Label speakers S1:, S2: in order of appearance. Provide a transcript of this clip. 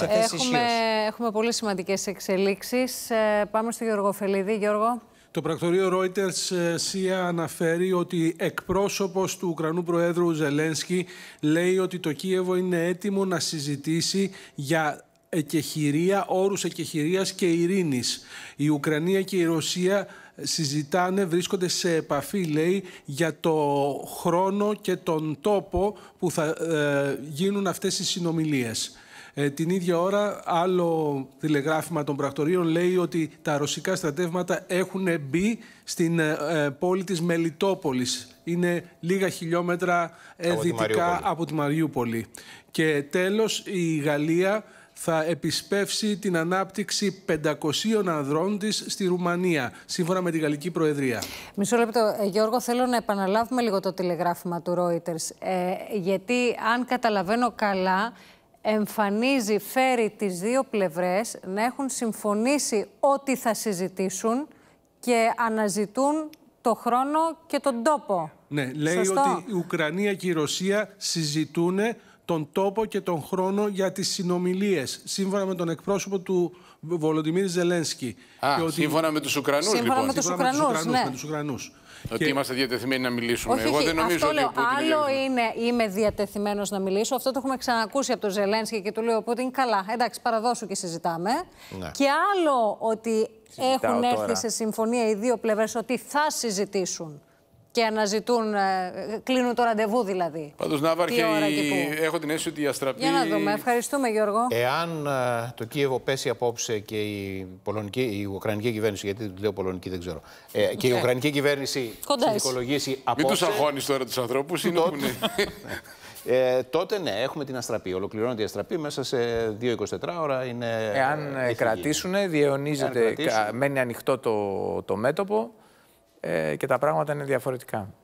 S1: Έχουμε, έχουμε πολύ σημαντικές εξελίξεις. Ε, πάμε στο Γιώργο Φελίδη. Γιώργο.
S2: Το πρακτορείο Reuters ε, ΣΥΑ αναφέρει ότι εκπρόσωπος του Ουκρανού Προέδρου Ζελένσκι λέει ότι το Κίεβο είναι έτοιμο να συζητήσει για εκεχηρία, όρους εκεχηρίας και ειρήνης. Η Ουκρανία και η Ρωσία συζητάνε, βρίσκονται σε επαφή, λέει, για το χρόνο και τον τόπο που θα ε, γίνουν αυτές οι συνομιλίες. Ε, την ίδια ώρα, άλλο τηλεγράφημα των πρακτορείων λέει ότι τα ρωσικά στρατεύματα έχουν μπει στην ε, ε, πόλη της Μελιτόπολης. Είναι λίγα χιλιόμετρα δυτικά από τη Μαριούπολη. Και τέλος, η Γαλλία θα επισπεύσει την ανάπτυξη 500 ανδρών της στη Ρουμανία, σύμφωνα με τη Γαλλική Προεδρία.
S1: Μισό λεπτό, Γιώργο, θέλω να επαναλάβουμε λίγο το τηλεγράφημα του Reuters, ε, γιατί αν καταλαβαίνω καλά, εμφανίζει, φέρει τις δύο πλευρές να έχουν συμφωνήσει ότι θα συζητήσουν και αναζητούν το χρόνο και τον τόπο.
S2: Ναι, λέει ότι η Ουκρανία και η Ρωσία συζητούν τον τόπο και τον χρόνο για τις συνομιλίες, σύμφωνα με τον εκπρόσωπο του Βολοντιμίρ Ζελένσκι.
S3: Α, ότι... σύμφωνα με τους Ουκρανούς,
S1: σύμφωνα
S3: λοιπόν.
S1: Με τους Ουκρανούς, με τους Ουκρανούς,
S2: ναι. με τους Ουκρανούς.
S3: Ότι και... είμαστε διατεθειμένοι να μιλήσουμε.
S1: Όχι,
S3: Εγώ δεν νομίζω
S1: αυτό
S3: ότι
S1: λέω.
S3: ο Πούτιν
S1: Άλλο είναι είμαι διατεθειμένος να μιλήσω. Αυτό το έχουμε ξανακούσει από τον Ζελένσκι και του λέει ο Πούτιν. Καλά, εντάξει, παραδώσου και συζητάμε. Ναι. Και άλλο ότι Συζητάω έχουν έρθει σε συμφωνία οι δύο πλευρές ότι θα συζητήσουν και αναζητούν, ε, κλείνουν το ραντεβού δηλαδή.
S3: Πάντως Ναύαρχε, έχω την αίσθηση ότι η αστραπή...
S1: Για να δούμε. Ευχαριστούμε Γιώργο.
S4: Εάν ε, το Κίεβο πέσει απόψε και η, πολωνική, η Ουκρανική κυβέρνηση, γιατί λέω πολωνική δεν ξέρω, ε, και η Ουκρανική κυβέρνηση συνδικολογήσει απόψε...
S3: Μην τους αγχώνεις τώρα τους ανθρώπους, είναι που είναι.
S4: Ε, τότε ναι, έχουμε την αστραπή. Ολοκληρώνεται η αστραπή μέσα σε 2-24 ώρα. Είναι
S5: Εάν κρατήσουν, διαιωνίζεται, μένει ανοιχτό το, το μέτωπο ε, και τα πράγματα είναι διαφορετικά.